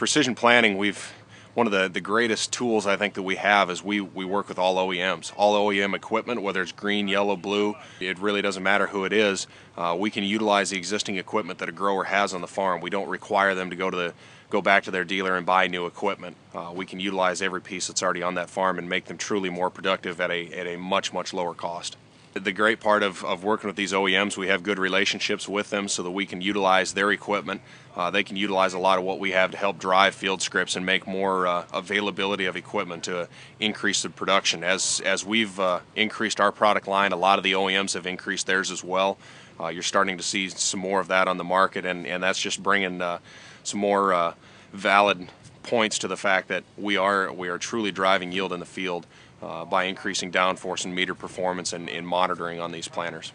precision planting, we've one of the, the greatest tools I think that we have is we, we work with all OEMs. All OEM equipment, whether it's green, yellow, blue, it really doesn't matter who it is. Uh, we can utilize the existing equipment that a grower has on the farm. We don't require them to go to the go back to their dealer and buy new equipment. Uh, we can utilize every piece that's already on that farm and make them truly more productive at a, at a much, much lower cost. The great part of, of working with these OEMs, we have good relationships with them so that we can utilize their equipment. Uh, they can utilize a lot of what we have to help drive field scripts and make more uh, availability of equipment to increase the production. As, as we've uh, increased our product line, a lot of the OEMs have increased theirs as well. Uh, you're starting to see some more of that on the market, and, and that's just bringing uh, some more uh, valid points to the fact that we are we are truly driving yield in the field uh, by increasing downforce and meter performance and, monitoring on these planters.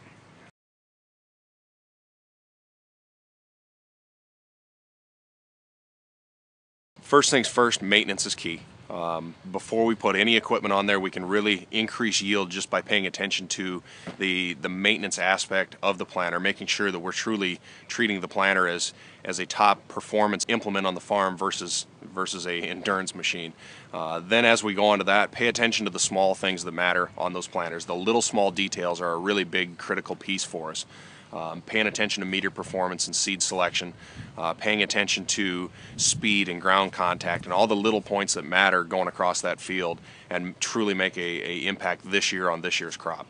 First things first, maintenance is key. Um, before we put any equipment on there, we can really increase yield just by paying attention to the, the maintenance aspect of the planter, making sure that we're truly treating the planter as, as a top performance implement on the farm versus, versus a endurance machine. Uh, then as we go on to that, pay attention to the small things that matter on those planters. The little small details are a really big critical piece for us um, paying attention to meter performance and seed selection, uh, paying attention to speed and ground contact and all the little points that matter going across that field and truly make a, a impact this year on this year's crop.